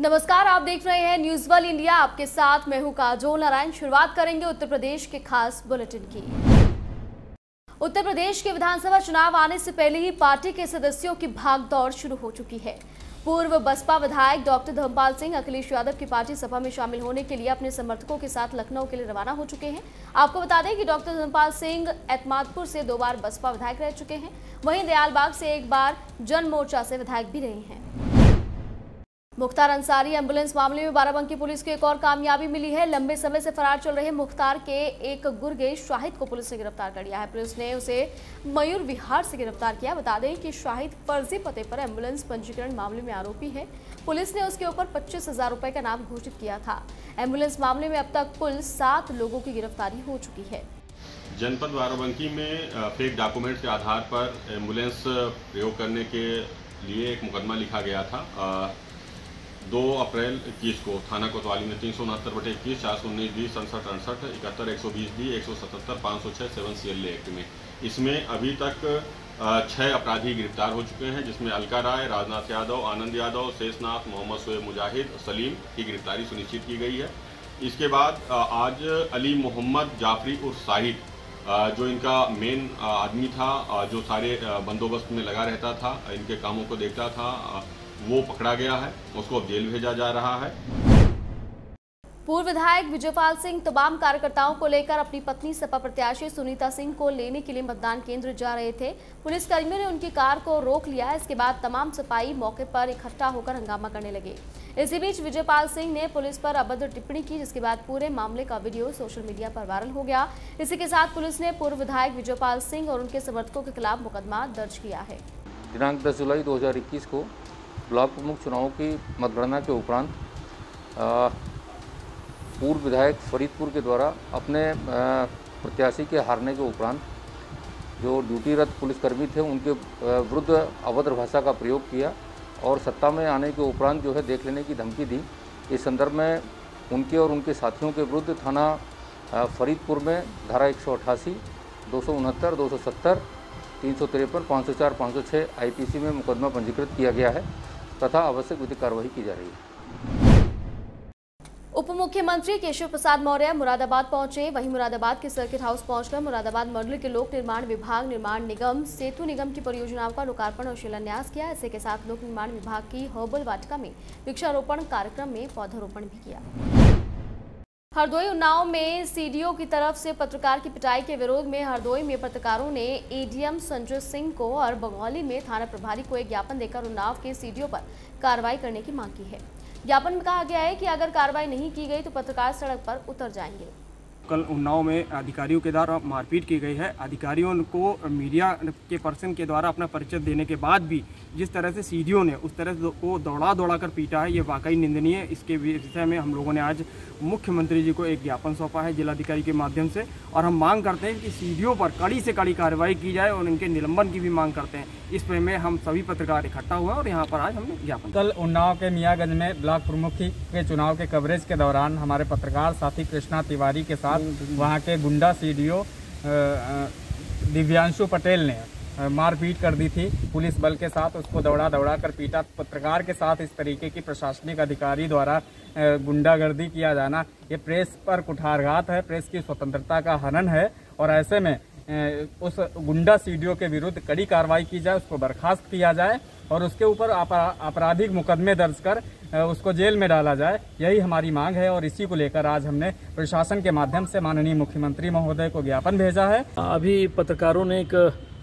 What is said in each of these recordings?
नमस्कार, आप देख रहे हैं न्यूज़ वन इंडिया। आपके साथ मैं हूँ काजोल नारायण। शुरुआत करेंगे उत्तर प्रदेश के खास बुलेटिन की। उत्तर प्रदेश के विधानसभा चुनाव आने से पहले ही पार्टी के सदस्यों की भागदौड़ शुरू हो चुकी है। पूर्व बसपा विधायक डॉक्टर धर्मपाल सिंह, अखिलेश यादव की पार्टी सभा में शामिल होने के लिए अपने समर्थकों के साथ लखनऊ के लिए रवाना हो चुके हैं। आपको बता दें कि डॉक्टर धर्मपाल सिंह एतमादपुर से दो बार बसपा विधायक रह चुके हैं। वहीं दयालबाग से एक बार जन मोर्चा से विधायक भी रहे हैं। मुख्तार अंसारी, एंबुलेंस मामले में बाराबंकी पुलिस को एक और कामयाबी मिली है। लंबे समय से फरार चल रहे मुख्तार के एक गुर्गे शाहिद को पुलिस ने गिरफ़्तार कर लिया है। पुलिस ने उसे मयूर विहार से गिरफ़्तार किया। बता दें कि शाहिद फर्जी पते पर एंबुलेंस पंजीकरण मामले में आरोपी है। पुलिस ने उसके ऊपर पच्चीस हज़ार रुपए का नाम घोषित किया था। एंबुलेंस मामले में अब तक कुल सात लोगों की गिरफ्तारी हो चुकी है। जनपद बाराबंकी में फेक डॉक्यूमेंट के आधार पर एंबुलेंस प्रयोग करने के लिए एक मुकदमा लिखा गया था। दो अप्रैल इक्कीस को, थाना कोतवाली में तीन सौ उनहत्तर बटे इक्कीस, चार सौ उन्नीस बीस, सड़सठ अड़सठ, इकहत्तर एक सौ बीस डी एक सौ सतहत्तर, पाँच सौ छः सेवन सी एल एक्ट में। इसमें अभी तक छः अपराधी गिरफ़्तार हो चुके हैं, जिसमें अलका राय, राजनाथ यादव, आनंद यादव, शेषनाथ, मोहम्मद शोएब मुजाहिद, सलीम की गिरफ्तारी सुनिश्चित की गई है। इसके बाद आज अली मोहम्मद जाफरी उर्फ़ साहिद जो इनका मेन आदमी था जो सारे बंदोबस्त में लगा रहता था, इनके कामों को देखता था वो पकड़ा गया है उसको अब जेल भेजा जा रहा है। पूर्व विधायक विजयपाल सिंह तमाम कार्यकर्ताओं को लेकर अपनी पत्नी सपा प्रत्याशी सुनीता सिंह को लेने के लिए मतदान केंद्र जा रहे थे। पुलिस कर्मियों ने उनकी कार को रोक लिया इसके बाद तमाम सिपाही मौके पर इकट्ठा होकर हंगामा करने लगे। इसी बीच विजयपाल सिंह ने पुलिस पर अभद्र टिप्पणी की जिसके बाद पूरे मामले का वीडियो सोशल मीडिया पर वायरल हो गया। इसी के साथ पुलिस ने पूर्व विधायक विजयपाल सिंह और उनके समर्थकों के खिलाफ मुकदमा दर्ज किया है। दिनांक दस जुलाई दो हज़ार इक्कीस को ब्लॉक प्रमुख चुनावों की मतगणना के उपरांत पूर्व विधायक फरीदपुर के द्वारा अपने प्रत्याशी के हारने के उपरांत जो ड्यूटीरत पुलिसकर्मी थे, उनके विरुद्ध अभद्र भाषा का प्रयोग किया और सत्ता में आने के उपरांत जो है देख लेने की धमकी दी। इस संदर्भ में उनके और उनके साथियों के विरुद्ध थाना फरीदपुर में धारा एक सौ अट्ठासी दो सौ उनहत्तर, दो सौ सत्तर, तीन सौ तिरपन, पाँच सौ चार, पाँच सौ छः आई में मुकदमा पंजीकृत किया गया है। तथा आवश्यक विधिक कार्रवाई की जा रही है। उप मुख्यमंत्री केशव प्रसाद मौर्य मुरादाबाद पहुँचे। वहीं मुरादाबाद के सर्किट हाउस पहुंचकर मुरादाबाद मंडल के लोक निर्माण विभाग, निर्माण निगम, सेतु निगम की परियोजनाओं का लोकार्पण और शिलान्यास किया। इसी के साथ लोक निर्माण विभाग की हर्बल वाटिका में वृक्षारोपण कार्यक्रम में पौधारोपण भी किया। हरदोई उन्नाव में सीडीओ की तरफ़ से पत्रकार की पिटाई के विरोध में हरदोई में पत्रकारों ने एडीएम संजय सिंह को और बगौली में थाना प्रभारी को एक ज्ञापन देकर उन्नाव के सीडीओ पर कार्रवाई करने की मांग की है। ज्ञापन में कहा गया है कि अगर कार्रवाई नहीं की गई तो पत्रकार सड़क पर उतर जाएँगे। कल उन्नाव में अधिकारियों के द्वारा मारपीट की गई है। अधिकारियों को मीडिया के पर्सन के द्वारा अपना परिचय देने के बाद भी जिस तरह से सीडीओ ने उस तरह से को दौड़ा दौड़ा कर पीटा है, ये वाकई निंदनीय है। इसके विषय में हम लोगों ने आज मुख्यमंत्री जी को एक ज्ञापन सौंपा है जिलाधिकारी के माध्यम से और हम मांग करते हैं कि सीडीओ पर कड़ी से कड़ी कार्रवाई की जाए और उनके निलंबन की भी मांग करते हैं। इस पर में हम सभी पत्रकार इकट्ठा हुए और यहाँ पर आज हमने ज्ञापन कल उन्नाव के मियागंज में ब्लॉक प्रमुख के चुनाव के कवरेज के दौरान हमारे पत्रकार साथी कृष्णा तिवारी के साथ वहाँ के गुंडा सीडीओ दिव्यांशु पटेल ने मारपीट कर दी थी पुलिस बल के साथ। उसको दौड़ा दौड़ा कर पीटा। पत्रकार के साथ इस तरीके की प्रशासनिक अधिकारी द्वारा गुंडागर्दी किया जाना, ये प्रेस पर कुठारघात है। प्रेस की स्वतंत्रता का हनन है और ऐसे में उस गुंडा सीडीओ के विरुद्ध कड़ी कार्रवाई की जाए, उसको बर्खास्त किया जाए और उसके ऊपर आपराधिक मुकदमे दर्ज कर उसको जेल में डाला जाए, यही हमारी मांग है और इसी को लेकर आज हमने प्रशासन के माध्यम से माननीय मुख्यमंत्री महोदय को ज्ञापन भेजा है। अभी पत्रकारों ने एक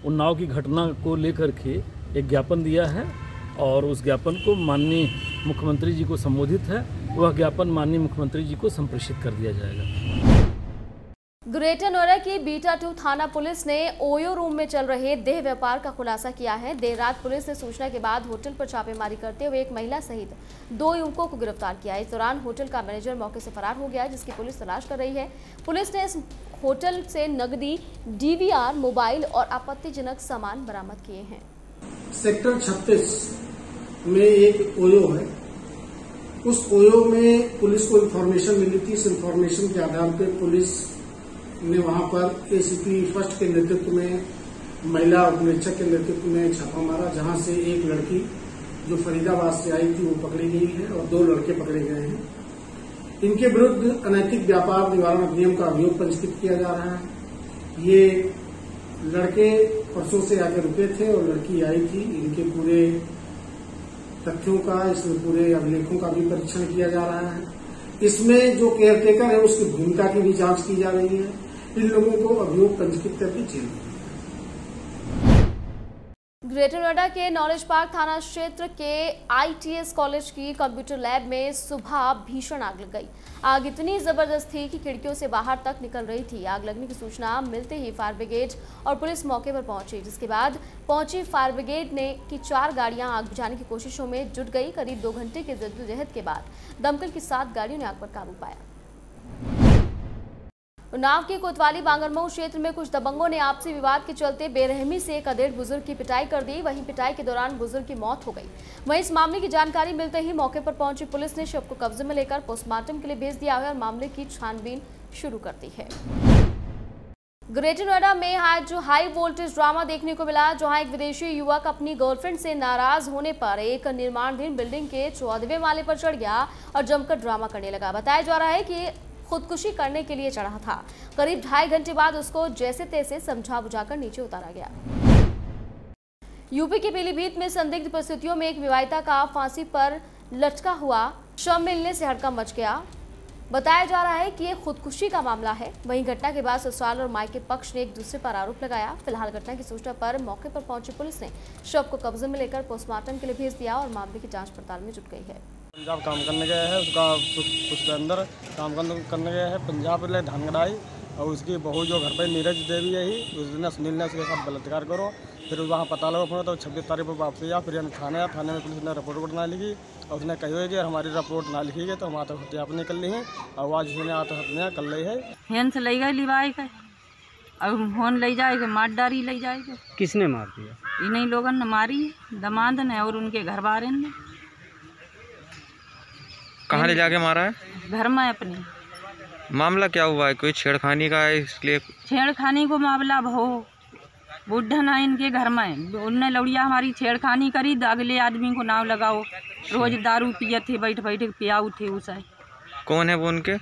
उन्नाव की घटना को लेकर के एक ज्ञापन दिया है और उस ज्ञापन को माननीय मुख्यमंत्री जी को संबोधित है। वह ज्ञापन माननीय मुख्यमंत्री जी को संप्रेषित कर दिया जाएगा। ग्रेटर नोएडा की बीटा टू थाना पुलिस ने ओयो रूम में चल रहे देह व्यापार का खुलासा किया है। देर रात पुलिस ने सूचना के बाद होटल पर छापेमारी करते हुए एक महिला सहित दो युवकों को गिरफ़्तार किया। इस दौरान होटल का मैनेजर मौके से फरार हो गया, जिसकी पुलिस तलाश कर रही है। पुलिस ने इस होटल से नकदी, डीवीआर, मोबाइल और आपत्तिजनक सामान बरामद किए हैं। सेक्टर छत्तीस में एक ओयो है। उस ओयो में पुलिस को इन्फॉर्मेशन मिली थी। इस इन्फॉर्मेशन के आधार पर पुलिस ने वहाँ पर एसीपी फ़र्स्ट के नेतृत्व में, महिला उपनिरीक्षक के नेतृत्व में छापा मारा, जहाँ से एक लड़की जो फरीदाबाद से आई थी, वो पकड़ी गई है और दो लड़के पकड़े गए हैं। इनके विरुद्ध अनैतिक व्यापार निवारण अधिनियम का अभियोग पंजीकृत किया जा रहा है। ये लड़के परसों से आके रुके थे और लड़की आई थी। इनके पूरे तथ्यों का, इसमें पूरे अभिलेखों का भी परीक्षण किया जा रहा है। इसमें जो केयरटेकर है, उसकी भूमिका की भी जाँच की जा रही है। इन लोगों को अभियोग पंजीकृत करके जेल ग्रेटर नोएडा के नॉलेज पार्क थाना क्षेत्र के आईटीएस कॉलेज की कंप्यूटर लैब में सुबह भीषण आग लग गई। आग इतनी ज़बरदस्त थी कि खिड़कियों से बाहर तक निकल रही थी। आग लगने की सूचना मिलते ही फायर ब्रिगेड और पुलिस मौके पर पहुँची, जिसके बाद पहुँची फायर ब्रिगेड ने की चार गाड़ियाँ आग बुझाने की कोशिशों में जुट गई। करीब दो घंटे के जद्दोजहद के बाद दमकल की सात गाड़ियों ने आग पर काबू पाया। उन्नाव के कोतवाली बांगरमऊ क्षेत्र में कुछ दबंगों ने आपसी विवाद के चलते बेरहमी से एक अधेड़ बुज़ुर्ग की पिटाई कर दी। वहीं पिटाई के दौरान बुज़ुर्ग की मौत हो गई। वहीं इस मामले की जानकारी मिलते ही मौके पर पहुँची पुलिस ने शव को कब्जे में लेकर पोस्टमार्टम के लिए भेज दिया है और मामले की छानबीन शुरू कर दी है। ग्रेटर नोएडा में आज जो हाई वोल्टेज ड्रामा देखने को मिला, जहाँ एक विदेशी युवक अपनी गर्लफ्रेंड से नाराज़ होने पर एक निर्माणधीन बिल्डिंग के चौदहवें माले पर चढ़ गया और जमकर ड्रामा करने लगा। बताया जा रहा है कि खुदकुशी करने के लिए चढ़ा था। करीब ढाई घंटे बाद उसको जैसे तैसे समझा बुझाकर नीचे उतारा गया। यूपी के पीलीभीत में संदिग्ध परिस्थितियों में एक विवाहिता का फांसी पर लटका हुआ शव मिलने से हड़कंप मच गया। बताया जा रहा है कि ये खुदकुशी का मामला है। वहीं घटना के बाद ससुराल और मायके पक्ष ने एक दूसरे पर आरोप लगाया। फ़िलहाल घटना की सूचना पर मौके पर पहुँची पुलिस ने शव को कब्जे में लेकर पोस्टमार्टम के लिए भेज दिया और मामले की जाँच पड़ताल में जुट गई है। पंजाब काम करने गया है उसका उस- उसके अंदर काम करने करने गया है पंजाब ले धान कढ़ाई और उसकी बहू जो घर पे नीरज देवी है ही उस दिन सुनील ने उसके साथ बलात्कार करो फिर वहाँ पता लगा फ़ोन तो छब्बीस तारीख को वापसी आया फिर हम थाने आया थाने में पुलिस ने रिपोर्ट वोट ना लिखी और उसने कही हुई कि हमारी रिपोर्ट ना लिखी गई तो हम आत्महत्या अपनी कर ली है और आज उसने आत्महत्या कर ली है। हेन से ले गए लिवाए के अब होन ले जाएगा मार डारी ले जाएगा किसने मार दिया? इन्हीं लोगों ने मारी दमाद ने और उनके घर वाले ने। कहाँ ले जाके मारा है? घर में अपने। मामला क्या हुआ है? कोई छेड़खानी का है इसलिए? छेड़खानी को मामला भो बुढ़ा ना इनके घर में उनने लौड़िया हमारी छेड़खानी करी तो अगले आदमी को नाव लगाओ। रोज दारू पिए थे बैठ बैठ के पियाऊ थे उसे। कौन है वो उनके?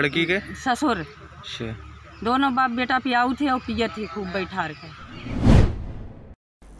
लड़की के? ससुर। अच्छा। दोनों बाप बेटा पियाऊ थे और पिए थे खूब बैठार के।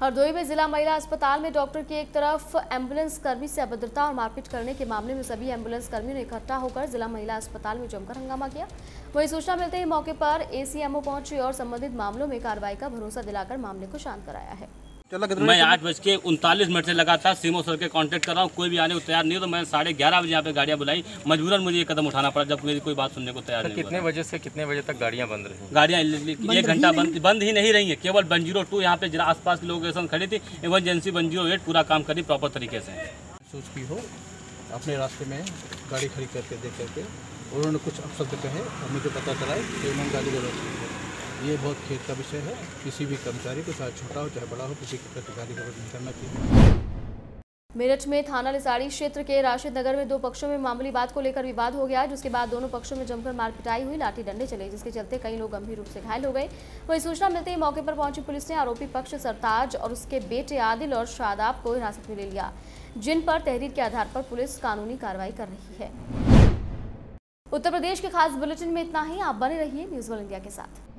हरदोई में जिला महिला अस्पताल में डॉक्टर की एक तरफ़ एंबुलेंस कर्मी से अभद्रता और मारपीट करने के मामले में सभी एंबुलेंस कर्मियों ने इकट्ठा होकर जिला महिला अस्पताल में जमकर हंगामा किया। वहीं सूचना मिलते ही मौके पर एसीएमओ पहुँची और संबंधित मामलों में कार्रवाई का भरोसा दिलाकर मामले को शांत कराया है। मैं आठ बज के उनतालीस मिनट से लगातार सीमो सर के कांटेक्ट कर रहा हूँ। कोई भी आने को तैयार नहीं तो मैं साढ़े ग्यारह बजे यहाँ पे गाड़ियाँ बुलाई। मजबूरन मुझे ये कदम उठाना पड़ा जब मेरी कोई बात सुनने को तैयार नहीं कितने। बजे से कितने बजे तक गाड़ियाँ बंद रही? गाड़ियाँ एक घंटा बंद बंद ही नहीं रही है। केवल वन ज़ीरो टू यहाँ पे आस पास की लोकेशन खड़ी थी। इमरजेंसी वन ज़ीरो एट पूरा काम करी प्रॉपर तरीके से। सोच की हो अपने रास्ते में गाड़ी खड़ी करके देख करके उन्होंने कुछ अपशब्द कहे और मुझे पता चला कि उन्होंने है। ये बहुत खेद का विषय है। किसी भी कर्मचारी को चाहे छोटा हो चाहे बड़ा हो, किसी के प्रति गाली नहीं करना चाहिए। मेरठ में थाना लिसाड़ी क्षेत्र के राशिद नगर में दो पक्षों में मामूली बात को लेकर विवाद हो गया, जिसके बाद दोनों पक्षों में जमकर मारपिटाई हुई, लाठी डंडे चले, जिसके चलते कई लोग गंभीर रूप से घायल हो गए। वही सूचना मिलते ही मौके पर पहुँची पुलिस ने आरोपी पक्ष सरताज और उसके बेटे आदिल और शादाब को हिरासत में ले लिया, जिन पर तहरीर के आधार पर पुलिस कानूनी कार्रवाई कर रही है। उत्तर प्रदेश के खास बुलेटिन में इतना ही, आप बने रहिए न्यूज़ वर्ल्ड इंडिया के साथ।